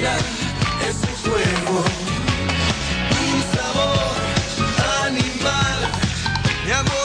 mentira, es un juego. Un sabor animal, mi amor.